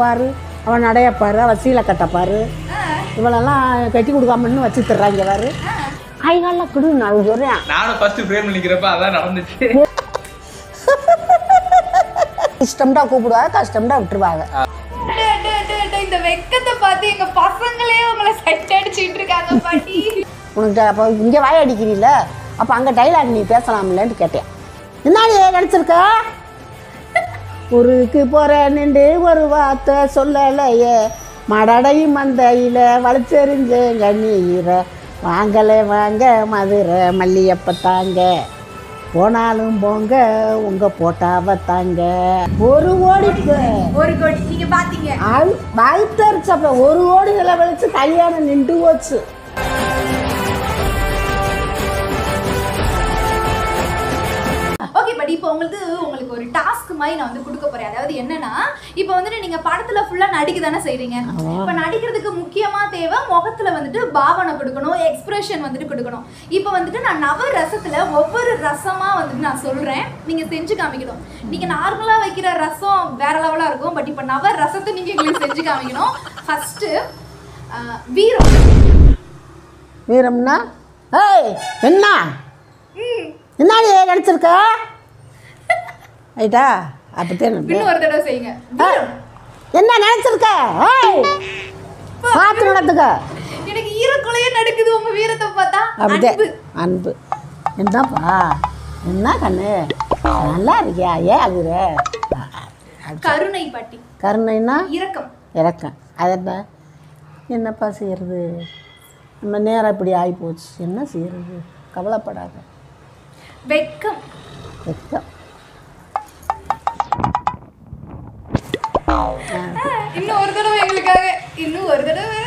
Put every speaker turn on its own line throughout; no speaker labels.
பாரு அவன் நடையப்பாரு அவன் சீலை கட்டப்பாரு. இவளெல்லாம் கட்டி கொடுக்காமன்னு வச்சு தர்றாங்க பாரு. கை காலில் கிடு நான் சொல்கிறேன்
நானும் ஃபர்ஸ்ட் ஃப்ரேம் நிக்கிறப்ப அதான் நடந்துச்சு.
இஷ்டம்டா கூப்பிடுவாங்க கஷ்டம்டா விட்டுருவாங்க
இந்த வெக்கத்தை பார்த்து எங்க பசங்களே உங்களை செட் அடிச்சிட்டு இருக்காங்க பாட்டி.
உனக்கு அப்போ இங்கே வாய் அடிக்கிறீல்ல? அப்போ அங்கே டைலாக் நீ பேசலாம்லன்னு கேட்டேன். என்னாடி நடிச்சிருக்க ஊருக்கு போகிறேன்னு ஒரு வார்த்தை சொல்லலையே. மடடை மந்தையில் வளைச்செறிஞ்சேங்க நீரை வாங்கலை வாங்க மதுரை மல்லியப்ப தாங்க. போனாலும் போங்க உங்க போட்டாவ தாங்க. ஒரு ஓடி
ஒரு கோடி. நீங்க பாத்தீங்க.
வயிற்றுச்சப்ப ஒரு ஓடி செலவழிச்சு கல்யாணம் நின்று போச்சு.
ஓகே பட் இப்போ உங்களுக்கு டாஸ்க் மாதிரி நான் வந்து கொடுக்க போறேன். அதாவது என்னன்னா இப்போ வந்துட்டு நீங்க படத்துல ஃபுல்லா நடிக்க தானே செய்றீங்க. இப்போ நடிக்கிறதுக்கு முக்கியமா தேவை முகத்துல வந்துட்டு பாவனை கொடுக்கணும் எக்ஸ்பிரஷன் வந்துட்டு கொடுக்கணும். இப்போ வந்துட்டு நான் நவ ரசத்துல ஒவ்வொரு ரசமா வந்துட்டு நான் சொல்றேன். நீங்க செஞ்சு காமிக்கணும். நீங்க நார்மலா வைக்கிற ரசம் வேற லெவலா இருக்கும். பட் இப்போ நவ ரசத்தை நீங்க எங்களுக்கு செஞ்சு காமிக்கணும். ஃபர்ஸ்ட் வீரம்.
வீரம்னா? ஏய் என்ன? என்னாடி நடிச்சிருக்க ரைட்டா அப்பத்தே
இன்னும் ஒரு தடவை செய்யுங்க.
என்ன நினைச்சிருக்க? பார்த்து நடத்துக்க
எனக்கு ஈரக்குலையே நடக்குது உங்க வீரத்தை பார்த்தா.
அப்படியே
அன்பு.
என்னப்பா என்ன கண்ணு? நல்லா இருக்கியா? ஏன் அழுகுற?
கருணை பாட்டி.
கருணைன்னா?
இரக்கம்.
இறக்கம் அது என்ன? என்னப்பா செய்யறது? நம்ம நேரம் இப்படி ஆகிப்போச்சு என்ன செய்யறது? கவலைப்படாத.
வெக்கம்.
வெக்கம்.
இன்னும் ஒரு தடவை எங்களுக்காக இன்னும் ஒரு தடவை.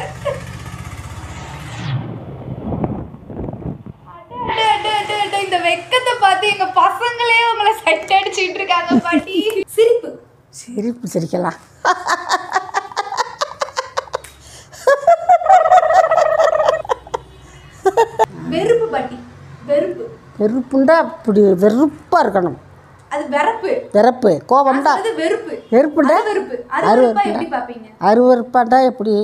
இந்த வெக்கத்தை பார்த்து எங்க பசங்களே உங்களை செட் அடிச்சிட்டு இருக்காங்க பாட்டி. சிரிப்பு.
சிரிப்பு சிரிக்கலாம்.
வெறுப்பு பாட்டி. வெறுப்பு.
வெறுப்புண்டா இப்படி வெறுப்பாக இருக்கணும்.
வெறப்பு.
வெறுப்பு கோபம்டா
அது வெறுப்பு.
வெறுப்புண்டா?
அது வெறுப்பு. அது வெறுப்பா எப்படி பாப்பீங்க
அருவறுப்பாண்டா எப்படி?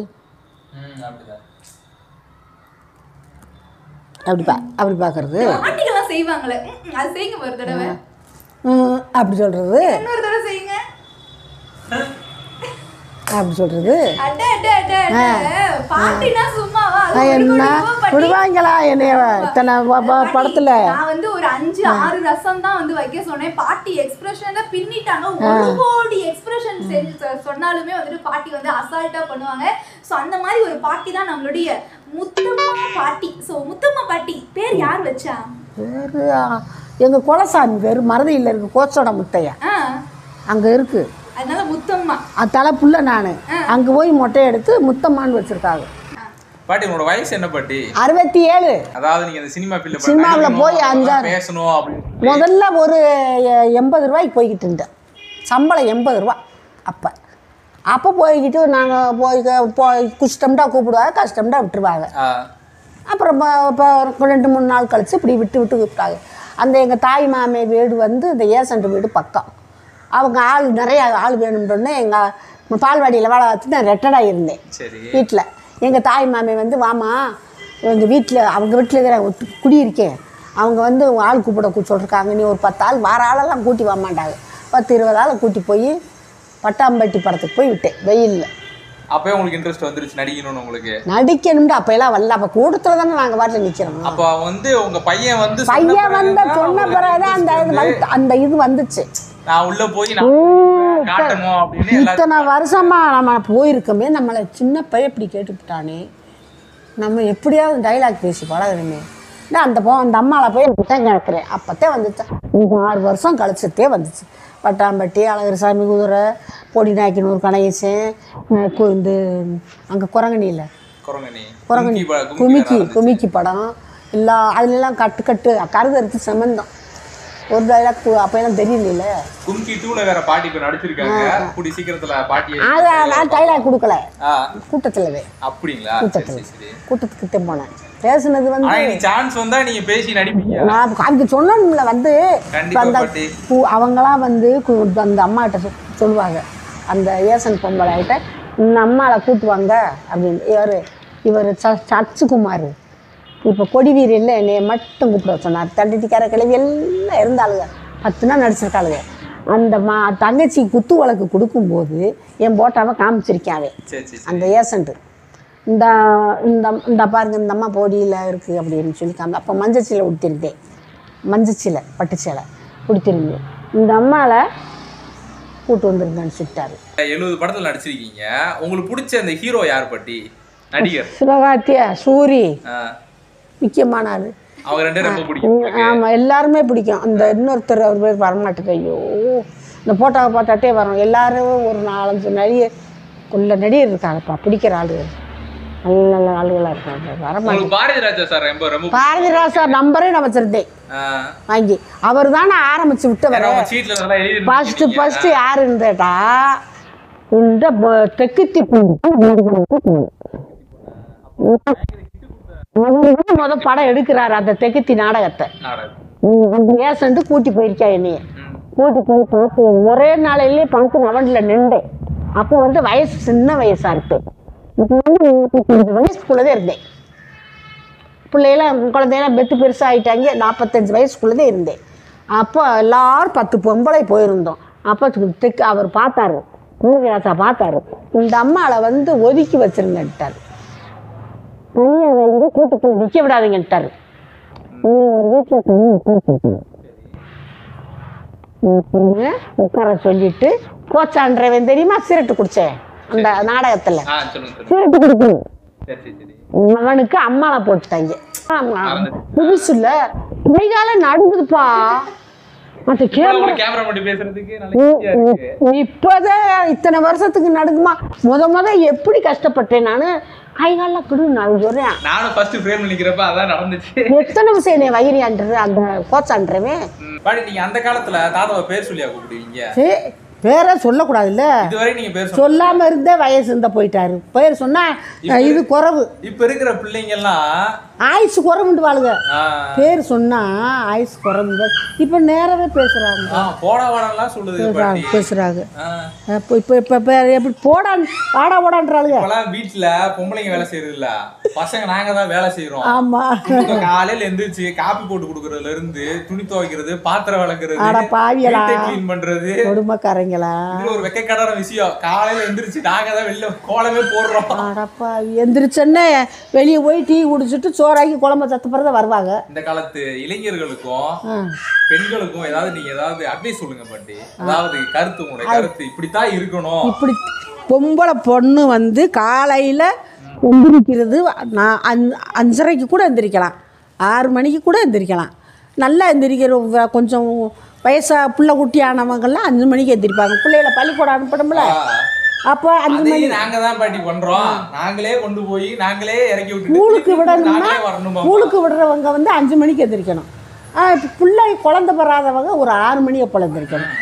ம் அப்படிதான்.
அப்படி பா அப்படி பார்க்கறது.
ஆண்டிகள்லாம் செய்வாங்களே. அது செய்யுங்க ஒரு தடவை.
ம், அப்படி சொல்கிறது
இன்னொரு தடவை செய்யுங்க.
அப்படி சொல்கிறது
அட அட அட
என்ன. விடுவாங்களா என்னைய? இத்தனை படத்தில்.
நான் வந்து ஒரு அஞ்சு ஆறு ரசம் தான் வந்து வைக்க சொன்னேன். பாட்டி எக்ஸ்பிரஷன் பின்னிட்டாங்க. ஒரு கோடி எக்ஸ்பிரஷன் சொன்னாலுமே வந்துட்டு பாட்டி வந்து அசால்ட்டா பண்ணுவாங்க. சோ அந்த மாதிரி ஒரு பாட்டி தான் நம்மளுடைய முத்தம்மா பாட்டி. சோ முத்தம்மா பாட்டி பேர் யார் வச்சா?
வேறு எங்கள் குலசாமி பேர் மறதியில் இருக்கு கோச்சோட முத்தையா. அங்கே இருக்குது
முத்தம்மா
அது தலை புள்ள நான் அங்கே போய் மொட்டை எடுத்து முத்தம்மான்னு வச்சுருக்காங்க.
பாட்டி உங்களோட வயசு என்ன பாட்டி?
அறுபத்தி ஏழு
அதாவது நீங்க இந்த சினிமா ஃபீல்ட்ல
சினிமாவுல போய் அஞ்சாறு-
பேசணும் அப்படின்னு
முதல்ல ஒரு எண்பது ரூபாய்க்கு போய்கிட்டு இருந்தேன். சம்பளம் எண்பது ரூபா. அப்போ. அப்போ போய்கிட்டு நாங்கள் போய் போய் குஷ்டம்டா கூப்பிடுவாங்க கஷ்டம்டா விட்டுருவாங்க. அப்புறம் இப்போ இப்போ ரெண்டு மூணு நாள் கழிச்சு இப்படி விட்டு விட்டு கூப்பிட்டாங்க. அந்த எங்கள் தாய் மாமே வீடு வந்து இந்த ஏசண்ட் வீடு பக்கம். அவங்க ஆள் நிறைய ஆள் வேணும்னு எங்கள் பால்வாடியில் வேலை பார்த்து நான் ரெட்டடாக இருந்தேன் வீட்டில் எங்கள் தாய் மாமே வந்து வாமா எங்கள் வீட்டில் அவங்க வீட்டில் ஒத்து- குடியிருக்கேன் அவங்க வந்து ஆள் கூப்பிட சொல்லிருக்காங்க. நீ ஒரு பத்து ஆள் வார ஆளெல்லாம் கூட்டி வர மாட்டாங்க. பத்து இருபது ஆளை கூட்டி போய் பட்டாம்பட்டி படத்துக்கு போய் விட்டேன் வெயிலில்.
அப்பவே உங்களுக்கு இன்ட்ரெஸ்ட் வந்துருச்சு நடிக்கணும்னு உங்களுக்கு?
நடிக்கணும்னு அப்போ எல்லாம் வரல. அப்போ கூட்டத்தில் தானே நாங்கள் பாட்டில் நிற்கிறோம்
அப்ப வந்து உங்க பையன் வந்து
பையன் வந்த சொன்ன பிறகுதான் அந்த அந்த இது வந்துச்சு.
நான் உள்ள போய் காட்டணும் அப்படின்னு
இத்தனை வருஷமா நம்ம போயிருக்கோமே நம்மளை சின்ன பையன் இப்படி கேட்டுவிட்டானே நம்ம எப்படியாவது டைலாக் பேசி பழகணுமே. நான் அந்த போ அந்த அம்மாவில் போய் புத்தகம் கிடக்குறேன் அப்போத்தே வந்துச்சு ஆறு வருஷம் கழிச்சதே வந்துச்சு. பட்டாம்பட்டி அழகரசாமி குதிரை பொடி நாய்க்கினூர் கணேசன் இந்த அங்கே குரங்கணியில்.
குரங்கணி.
குமிக்கி
கும்கி
குமிக்கி படம் எல்லா அதுலலாம் கட்டு கட்டு கருதறுத்து சம்பந்தம். ஒரு டைலாக் அப்போலாம் தெரியல
கும்கி டூல வேற பாட்டி இப்ப நடிச்சிருக்காங்க. கூடி சீக்கிரத்துல பாட்டி
நான் டைலாக் கொடுக்கல. கூட்டத்தில்
அப்படிங்களா?
கூட்டத்தில். கூட்டத்துக்கிட்ட போனேன். பேசுனது வந்து
சான்ஸ் வந்தா நீங்க பேசி நடிப்பீங்க.
நான் காமிக்க சொன்னோம்ல வந்து. அந்த அவங்களாம் வந்து அந்த அம்மாகிட்ட சொ- சொல்லுவாங்க. அந்த ஏசன் பொம்பளை கிட்ட இந்த அம்மாவை கூட்டுவாங்க அப்படின்னு. இவர் இவர் சச்சுக்குமார் இப்போ கொடிவீர் இல்லை என்னைய மட்டும் கூப்பிட சொன்னார் தண்டிட்டிக்கார கிளவி எல்லாம் இருந்தாளுங்க. பத்து நாள் நடிச்சிருக்காளுங்க. அந்த மா தங்கச்சி குத்து வழக்கு கொடுக்கும்போது என் போட்டாவை காமிச்சிருக்காவே.
சரி சரி
அந்த ஏசண்ட்டு இந்த இந்த இந்த பாருங்க இந்த அம்மா போடியில் இருக்குது அப்படின்னு சொல்லி காமி அப்போ மஞ்சச்சீலை உடுத்திருந்தேன். மஞ்சச்சீலை பட்டுச்சீலை உடுத்திருந்தேன். இந்த அம்மாவை கூட்டு வந்திருந்தேன்னு சொல்லிட்டாரு.
எழுபது படத்துல நடிச்சிருக்கீங்க. உங்களுக்கு பிடிச்ச அந்த ஹீரோ யார் பாட்டி? நடிகர்.
சிவகார்த்தியா சூரி. முக்கியமான ஆள் ஆமாம் எல்லாருமே பிடிக்கும். அந்த இன்னொருத்தர் அவர் பேர் வரமாட்டேங்க ஐயோ இந்த போட்டோவை பார்த்தாட்டே வரும். எல்லாரும் ஒரு நாலஞ்சு நடிகர் உள்ள நடிகர் இருக்காங்கப்பா பிடிக்கிற ஆளு. நல்ல நல்ல ஆளுகளாக இருக்காங்க. வரமாட்டேன்
உங்களுக்கு பாரதி ராஜா சார்
நம்பரே நான் வச்சிருந்தேன். வாங்கி. அவர் தானே ஆரம்பிச்சு விட்டவர்.
நல்லா எழுதி
ஃபஸ்ட்டு ஃபஸ்ட்டு யாருன்னு கேட்டா இந்த தெக்குத்தி முத படம் எடுக்கிறாரு அந்த தெக்குத்தி நாடகத்தை. ஏசன்ட்டு கூட்டி போயிருக்கா என்னைய. கூட்டி போய் பார்த்து ஒரே நாளையிலே பங்கு அவனில் நின்றேன் அப்போ வந்து வயசு சின்ன வயசா இருக்கு. இப்போ வந்து முப்பத்தஞ்சு வயசுக்குள்ளதே இருந்தேன் பிள்ளையெல்லாம் குழந்தையெல்லாம் பெத்து பெருசாக ஆயிட்டாங்க நாற்பத்தஞ்சு வயசுக்குள்ளதே இருந்தேன் அப்போ எல்லாரும் பத்து பொம்பளை போயிருந்தோம். அப்போ தெற்கு அவர் பார்த்தாரு. பூமிராசா பார்த்தாரு. இந்த அம்மாவை வந்து ஒதுக்கி வச்சிருங்கன்ட்டார். தனியாக வந்து கூட்டத்தில் நிற்க விடாதீங்கன்ட்டார். ஒரு வீட்டில் உட்கார உட்கார சொல்லிட்டு கோச்சான்றவன் தெரியுமா? சிரட்டு குடிச்சேன் அந்த நாடகத்தில். சிரட்டு குடிக்கணும். அவனுக்கு அம்மாவை போட்டுட்டாங்க. ஆமா. புதுசு இல்ல கைகால நடுங்குதுப்பா.
இருக்கு.
இப்போதான் இத்தனை வருஷத்துக்கு நடுங்குமா? முத முத எப்படி கஷ்டப்பட்டேன் நான்? கைகாலில் கிடு நான் சொல்றேன்.
நானும் ஃபர்ஸ்ட் ஃப்ரேம் நிக்கிறப்ப அதான் நடந்துச்சு.
எத்தனை விஷயம் என்னை வயிறியான்றது அந்த கோச்சான்றவன்?
ம். பாட்டி நீங்க அந்த காலத்துல தாத்தாவை பேர் சொல்லியா கூப்பிடுவீங்க?
பேரை சொல்லக்கூடாதுல்ல? சொல்லாம இருந்தே வயசு இந்த போயிட்டாரு. பேர் சொன்னா இது குறவு.
இப்ப இருக்கிற பிள்ளைங்க எல்லாம்
ஆயுசு குறவுண்டு வாழுங்க பேர் சொன்னா ஆயுசு குறவு இப்போ நேரவே பேசுறாங்க. பேசுறாங்க. இப்போ இப்போ இப்போ எப்படி போடான் போடான்றாளுங்க
இப்பெல்லாம் வீட்டுல பொம்பளைங்க வேலை செய்யறது இல்ல பசங்க நாங்க தான் வேலை செய்யறோம்.
ஆமா.
இப்ப காலையில எந்திரிச்சு காப்பி போட்டு கொடுக்கறதுல இருந்து துணி துவைக்கிறது பாத்திரம் விளக்குறது
அட பாவியலா.
கிளீன் பண்றது.
கொடுமைக்காரங்களா
இது ஒரு வெக்கக்கடான விஷயம். காலையில எந்திரிச்சு நாங்க தான் வெளில கோலமே போடுறோம்.
அடப்பா எந்திரிச்சோன்னே வெளியே போய் டீ குடிச்சிட்டு சோறாக்கி குழம்பு சத்த பிறகு வருவாங்க.
இந்த காலத்து இளைஞர்களுக்கும். பெண்களுக்கும் ஏதாவது நீங்க ஏதாவது அட்வைஸ் சொல்லுங்க பாட்டி. அதாவது கருத்து உங்களுடைய கருத்து இப்படித்தான் இருக்கணும்.
இப்படி பொம்பளை பொண்ணு வந்து காலையில் எந்திரிக்கிறது நான் அஞ் அஞ்சரைக்கு கூட எந்திரிக்கலாம். ஆறு மணிக்கு கூட எந்திரிக்கலாம். நல்லா எந்திரிக்கிற கொஞ்சம் வயசா பிள்ளை குட்டியானவங்கெல்லாம் அஞ்சு மணிக்கு எந்திரிப்பாங்க. பிள்ளைகளை பள்ளிக்கூடம் அனுப்பணும்ல. அப்போ அஞ்சு மணி
அதையும் நாங்க தான் பாட்டி பண்றோம். நாங்களே கொண்டு போய் நாங்களே இறக்கி விட்டு
ஸ்கூலுக்கு விடணும்னா
நாங்களே
ஸ்கூலுக்கு விடுறவங்க வந்து அஞ்சு மணிக்கு எந்திரிக்கணும். பிள்ளை குழந்த பெறாதவங்க ஒரு ஆறு மணியை போல் எந்திரிக்கணும்.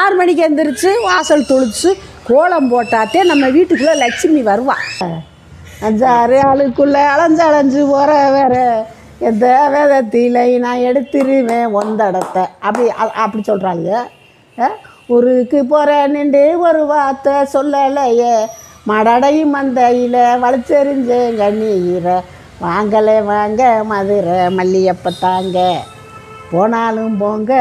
ஆறு மணிக்கு எந்திரிச்சு வாசல் தொளிச்சு கோலம் போட்டாத்தே நம்ம வீட்டுக்குள்ளே லட்சுமி வருவா. அஞ்சாறு ஆளுக்குள்ளே அலைஞ்சு அலைஞ்சு போகிற வேற. எந்த வேதத்திலை நான் எடுத்துருவேன் ஒந்தடத்தை அப்படி அப்படி சொல்கிறாங்க ஊருக்கு போகிற நின்று ஒரு வார்த்தை சொல்லலையே. மடடையும் மந்தையில் வளைச்செறிஞ்சேன் கண்ணீரை. வாங்கலை வாங்க மதுரை மல்லியப்ப தாங்க. போனாலும் போங்க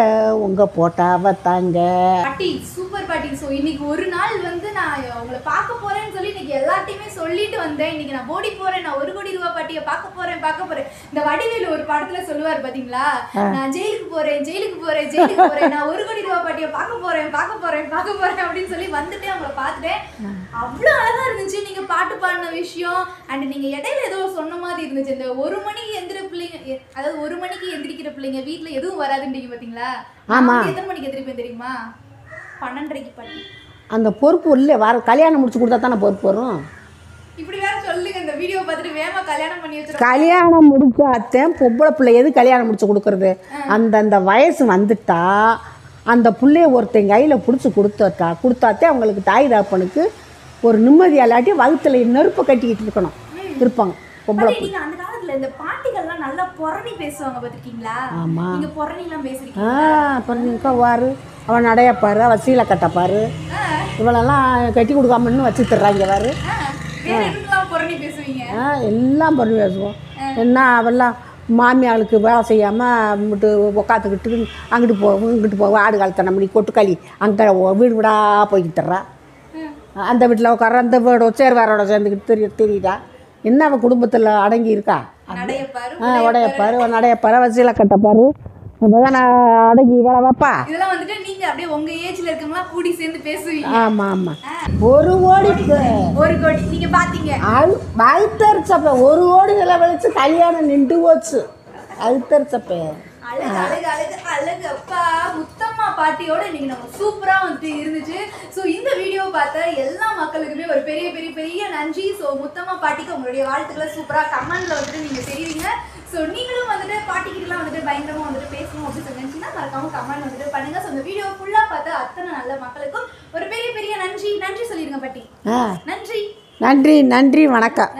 உங்கள் போட்டாவை தாங்க.
பாட்டி சூப்பர் பாட்டி. ஸோ இன்னைக்கு ஒரு நாள் வந்து நான் உங்களை பார்க்க போறேன்னு சொல்லி இன்னைக்கு எல்லார்ட்டையுமே சொல்லிட்டு வந்தேன். இன்னைக்கு நான் ஓடி போறேன். நான் ஒரு கோடி ரூபாய் பாட்டியை பார்க்க போறேன் பார்க்க போறேன். இந்த வடிவேலு ஒரு படத்துல சொல்லுவார் பாத்தீங்களா? நான் ஜெயிலுக்கு போறேன் ஜெயிலுக்கு போறேன் ஜெயிலுக்கு போறேன். நான் ஒரு கோடி ரூபாய் பாட்டியை பார்க்க போறேன் பார்க்க போறேன் பார்க்க போறேன் அப்படின்னு சொல்லி வந்துட்டு அவங்கள பார்த்துட்டேன். அவ்வளோ அழகா இருந்துச்சு. நீங்க பாட்டு பாடின விஷயம் அண்ட் நீங்க இடையில ஏதோ சொன்ன மாதிரி இருந்துச்சு. இந்த ஒரு மணிக்கு எந்திர பிள்ளைங்க அதாவது ஒரு மணிக்கு எந்திரிக்கிற பிள்ளைங்க வீட்ல எதுவும் வராதுன்றீங்க பாத்தீங்களா? நான்
ஆமா.
எத்தனை மணிக்கு எந்திரிப்பேன் தெரியுமா? பன்னெண்டரைக்கு பாட்டி
அந்த பொறுப்பு இல்லை வர கல்யாணம் முடிச்சு கொடுத்தா தானே பொறுப்பு வரும்?
இப்படி வேற சொல்லுங்க இந்த வீடியோ பார்த்துட்டு வேகமா கல்யாணம் பண்ணி வச்சிருக்கோம்.
கல்யாணம் முடிச்சாத்தேன் பொம்பளை பிள்ளை எது கல்யாணம் முடிச்சு கொடுக்கறது? அந்த அந்த வயசு வந்துட்டா அந்த பிள்ளைய ஒருத்தன் கையில் பிடிச்சி கொடுத்துட்டா கொடுத்தாத்தே அவங்களுக்கு தாய் தாப்பனுக்கு ஒரு நிம்மதி இல்லாட்டி வகுத்துல நெருப்பு கட்டிக்கிட்டு இருக்கணும். இருப்பாங்க. பொம்பளை
பாட்டி, நீங்க அந்த காலத்துல இல்ல இந்த பாட்டிகள்லாம் நல்லா புரணி பேசுவாங்க பாத்திருக்கீங்களா?
ஆமாம்
நீங்க புரணி எல்லாம் பேசுறீங்க
ஆ அப்புறம் நிற்க வாரு அவன் நடையப்பாரு அவன் சீலை கட்டப்பாரு இவளெல்லாம் கட்டி கொடுக்காமன்னு வச்சு தர்றாங்க
ஆ,
எல்லாம் பேசுவோம். என்ன அவெல்லாம் மாமியாளுக்கு வேலை செய்யாமல் இங்கிட்டு உக்காத்துக்கிட்டு அங்கிட்டு போ இங்கிட்டு போ ஆடு காலத்தனம் பண்ணி கொட்டுக்களி அங்கே வீடு வீடாக போய்கிட்டு தர்றா அந்த வீட்டில் உட்கார அந்த வீடு சேர்வாரோட சேர்ந்துக்கிட்டு தெரிய தெரியுதா? என்ன அவன் குடும்பத்தில் அடங்கி இருக்கா? ஆ உடையப்பாரு. நடையப்பாரு வசீல கட்டப்பாரு அடங்கி வேலை வைப்பா.
இதெல்லாம் வந்துட்டு நீங்க அப்படியே உங்க ஏஜ்ல இருக்கவங்களா கூடி சேர்ந்து பேசுவீங்க.
ஆமாம் ஆமாம் ஒரு ஓடி
ஒரு கோடி. நீங்க பாத்தீங்க.
அது அழுத்தரிச்சப்ப ஒரு ஓடி நிலவழிச்சு கல்யாணம் நின்று போச்சு. அழுத்தரிச்சப்ப
அழகு அழகு அழகு அழகு அப்பா முத்தம்மா பாட்டியோட இன்னைக்கு நம்ம சூப்பரா வந்துட்டு இருந்துச்சு. ஸோ இந்த வீடியோ பார்த்த எல்லா மக்களுக்குமே ஒரு பெரிய பெரிய பெரிய நன்றி. ஸோ முத்தம்மா பாட்டிக்கு உங்களுடைய வாழ்த்துக்களை சூப்பரா கமெண்ட்ல வந்துட்டு நீங்க தெரிவிங்க. ஸோ நீங்களும் வந்துட்டு பாட்டிக்கிட்டலாம் வந்துட்டு பயங்கரமா வந்துட்டு பேசணும் அப்படின்னு சொல்லி நினைச்சீங்கன்னா மறக்காம கமெண்ட் வந்துட்டு பண்ணுங்க. ஸோ இந்த வீடியோ ஃபுல்லா பார்த்த அத்தனை நல்ல மக்களுக்கும் ஒரு பெரிய பெரிய நன்றி. நன்றி சொல்லிருங்க பாட்டி. நன்றி.
நன்றி
நன்றி வணக்கம்.